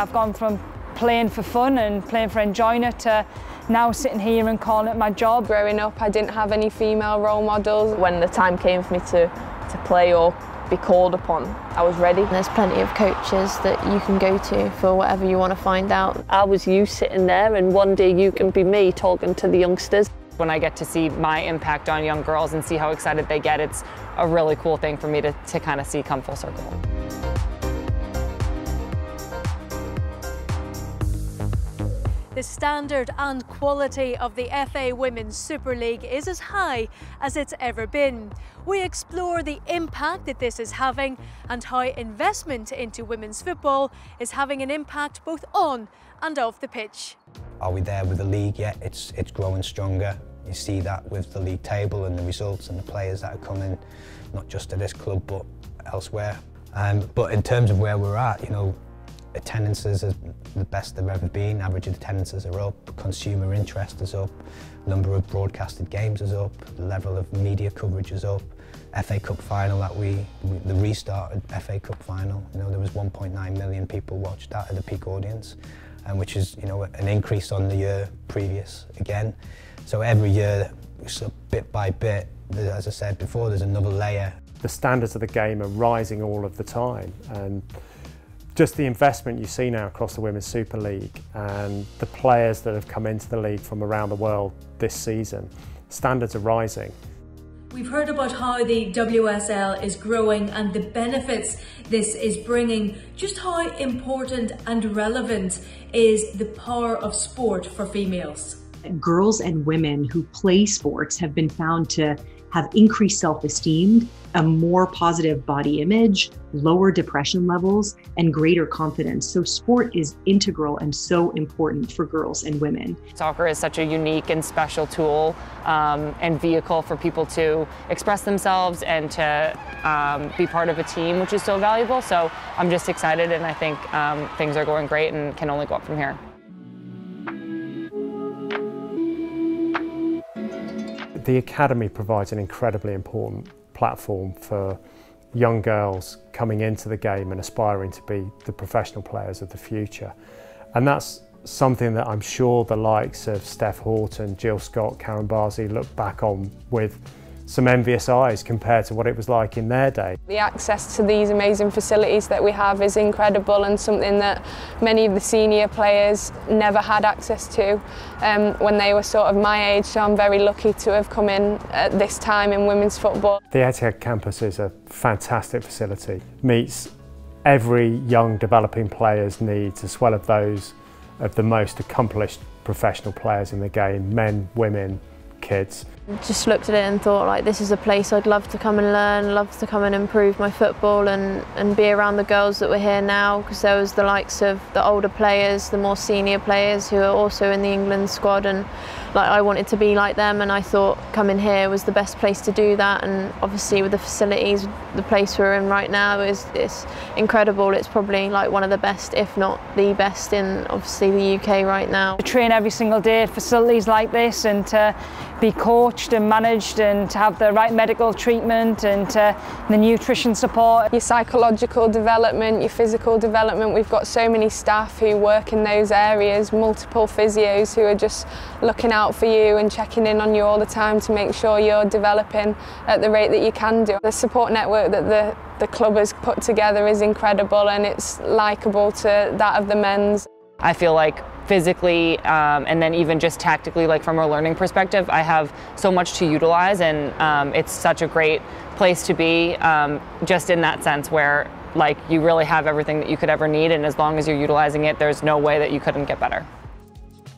I've gone from playing for fun and playing for enjoying it to now sitting here and calling it my job. Growing up, I didn't have any female role models. When the time came for me to, to play or be called upon, I was ready. There's plenty of coaches that you can go to for whatever you want to find out. I was you sitting there and one day you can be me talking to the youngsters. When I get to see my impact on young girls and see how excited they get, it's a really cool thing for me to, to kind of see come full circle. The standard and quality of the FA Women's Super League is as high as it's ever been. We explore the impact that this is having and how investment into women's football is having an impact both on and off the pitch. Are we there with the league yet? It's, it's growing stronger. You see that with the league table and the results and the players that are coming, not just to this club but elsewhere. Um, but in terms of where we're at, you know, attendances are the best they've ever been, average of attendances are up, consumer interest is up, number of broadcasted games is up, the level of media coverage is up. FA Cup final that we, the restarted FA Cup final, you know, there was 1.9 million people watched that at the peak audience, and which is, you know, an increase on the year previous again. So every year, so bit by bit, as I said before, there's another layer. The standards of the game are rising all of the time, and just the investment you see now across the Women's Super League and the players that have come into the league from around the world this season, standards are rising. We've heard about how the WSL is growing and the benefits this is bringing. Just how important and relevant is the power of sport for females? Girls and women who play sports have been found to have increased self esteem, a more positive body image, lower depression levels, and greater confidence. So, sport is integral and so important for girls and women. Soccer is such a unique and special tool um, and vehicle for people to express themselves and to um, be part of a team, which is so valuable. So, I'm just excited, and I think um, things are going great and can only go up from here. The Academy provides an incredibly important platform for young girls coming into the game and aspiring to be the professional players of the future. And that's something that I'm sure the likes of Steph Houghton, Jill Scott, Karen Bardsley look back on with some envious eyes compared to what it was like in their day. The access to these amazing facilities that we have is incredible and something that many of the senior players never had access to um, when they were sort of my age, so I'm very lucky to have come in at this time in women's football. The Etihad campus is a fantastic facility, meets every young developing player's needs as well as those of the most accomplished professional players in the game, men, women, kids. Just looked at it and thought like this is a place I'd love to come and learn, love to come and improve my football and, and be around the girls that were here now because there was the likes of the older players, the more senior players who are also in the England squad and like I wanted to be like them and I thought coming here was the best place to do that and obviously with the facilities the place we're in right now is it's incredible it's probably like one of the best if not the best in obviously the UK right now. To train every single day at facilities like this and to be coached and managed and to have the right medical treatment and to, the nutrition support. Your psychological development, your physical development, we've got so many staff who work in those areas, multiple physios who are just looking out for you and checking in on you all the time to make sure you're developing at the rate that you can do. The support network that the, the club has put together is incredible and it's likeable to that of the men's. I feel like physically um, and then even just tactically, like from a learning perspective, I have so much to utilize and um, it's such a great place to be um, just in that sense where like you really have everything that you could ever need and as long as you're utilizing it, there's no way that you couldn't get better.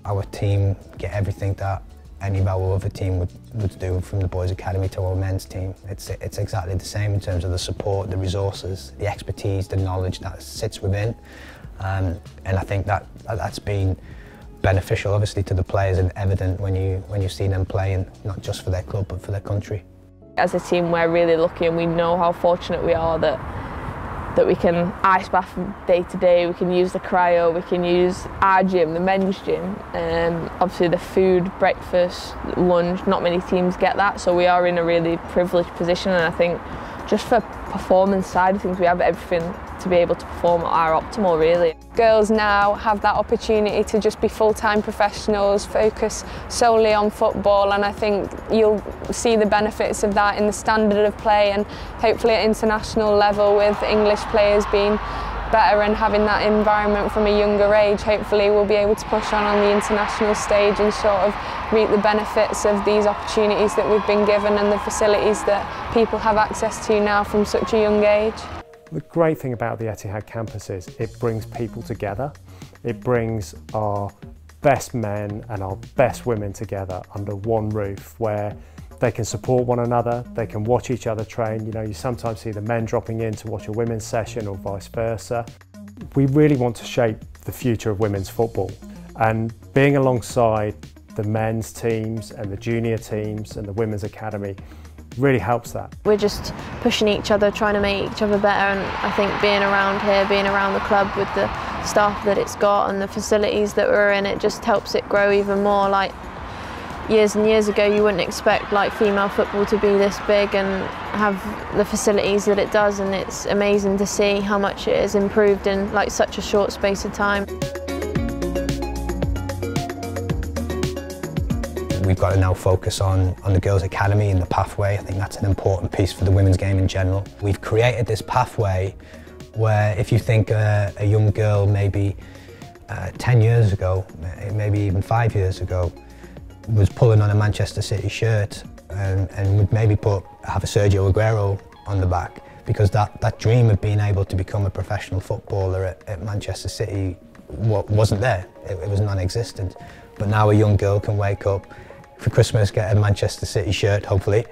Our team get everything that any of a team would, would do from the boys academy to our men's team. It's, it's exactly the same in terms of the support, the resources, the expertise, the knowledge that sits within. Um, and I think that that's been beneficial obviously to the players and evident when you when you see them playing not just for their club but for their country. As a team we're really lucky and we know how fortunate we are that that we can ice bath day to day, we can use the cryo, we can use our gym, the men's gym. Um, obviously the food, breakfast, lunch, not many teams get that, so we are in a really privileged position and I think just for performance side of things we have everything to be able to perform at our optimal really. Girls now have that opportunity to just be full-time professionals, focus solely on football and I think you'll see the benefits of that in the standard of play and hopefully at international level with English players being better and having that environment from a younger age, hopefully we'll be able to push on on the international stage and sort of reap the benefits of these opportunities that we've been given and the facilities that people have access to now from such a young age. The great thing about the Etihad campus is it brings people together. It brings our best men and our best women together under one roof where they can support one another, they can watch each other train. You know, you sometimes see the men dropping in to watch a women's session or vice versa. We really want to shape the future of women's football and being alongside the men's teams and the junior teams and the women's academy really helps that. We're just pushing each other, trying to make each other better and I think being around here, being around the club with the staff that it's got and the facilities that we're in, it just helps it grow even more. Like years and years ago you wouldn't expect like female football to be this big and have the facilities that it does and it's amazing to see how much it has improved in like such a short space of time. We've got to now focus on, on the Girls Academy and the pathway. I think that's an important piece for the women's game in general. We've created this pathway where if you think a, a young girl maybe uh, 10 years ago, maybe even five years ago, was pulling on a Manchester City shirt and, and would maybe put have a Sergio Aguero on the back because that, that dream of being able to become a professional footballer at, at Manchester City wasn't there. It, it was non-existent. But now a young girl can wake up for Christmas, get a Manchester City shirt, hopefully,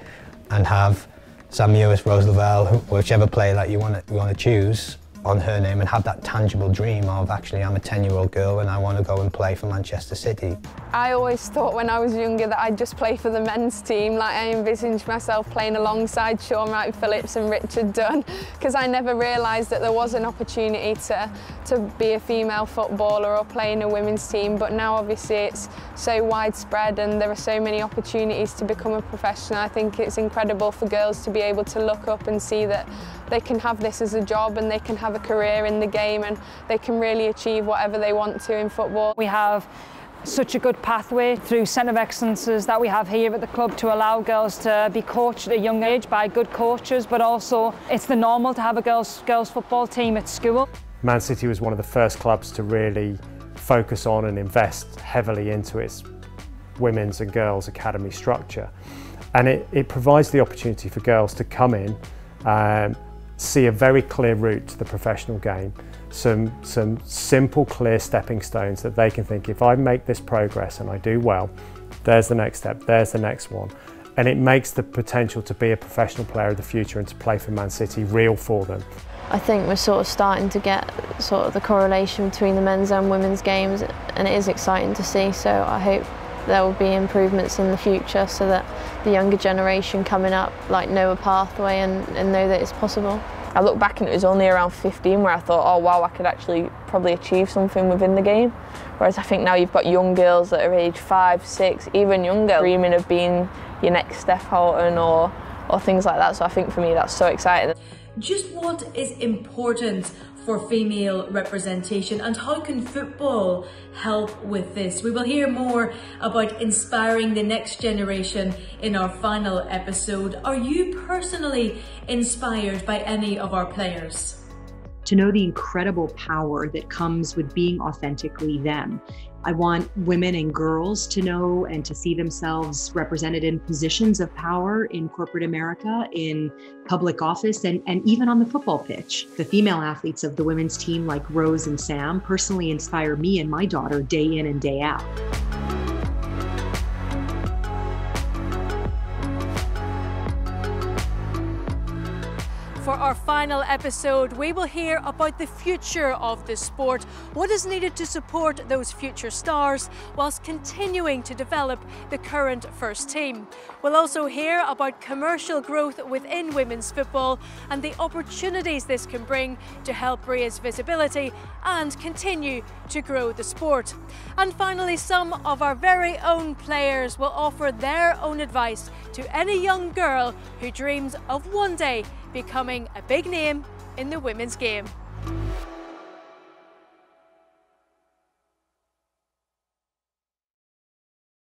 and have Sam Mewis, Rose Lavelle, whichever player that you want to, you want to choose, on her name and have that tangible dream of actually I'm a 10 year old girl and I want to go and play for Manchester City. I always thought when I was younger that I'd just play for the men's team like I envisaged myself playing alongside Shaun Wright-Phillips and Richard Dunne because I never realised that there was an opportunity to, to be a female footballer or play in a women's team but now obviously it's so widespread and there are so many opportunities to become a professional. I think it's incredible for girls to be able to look up and see that they can have this as a job and they can have a career in the game and they can really achieve whatever they want to in football. We have such a good pathway through centre of excellences that we have here at the club to allow girls to be coached at a young age by good coaches but also it's the normal to have a girls girls football team at school. Man City was one of the first clubs to really focus on and invest heavily into its women's and girls academy structure and it, it provides the opportunity for girls to come in um, see a very clear route to the professional game, some, some simple, clear stepping stones that they can think, if I make this progress and I do well, there's the next step, there's the next one. And it makes the potential to be a professional player of the future and to play for Man City real for them. I think we're sort of starting to get sort of the correlation between the men's and women's games and it is exciting to see so I hope there will be improvements in the future so that the younger generation coming up like know a pathway and, and know that it's possible. I look back and it was only around 15 where I thought, oh wow, I could actually probably achieve something within the game. Whereas I think now you've got young girls that are age five, six, even younger, dreaming of being your next Steph Houghton or, or things like that. So I think for me that's so exciting. Just what is important for female representation and how can football help with this? We will hear more about inspiring the next generation in our final episode. Are you personally inspired by any of our players? To know the incredible power that comes with being authentically them I want women and girls to know and to see themselves represented in positions of power in corporate America, in public office, and, and even on the football pitch. The female athletes of the women's team, like Rose and Sam, personally inspire me and my daughter day in and day out. Our final episode, we will hear about the future of the sport, what is needed to support those future stars, whilst continuing to develop the current first team. We'll also hear about commercial growth within women's football and the opportunities this can bring to help raise visibility and continue to grow the sport. And finally, some of our very own players will offer their own advice to any young girl who dreams of one day becoming a big name in the women's game.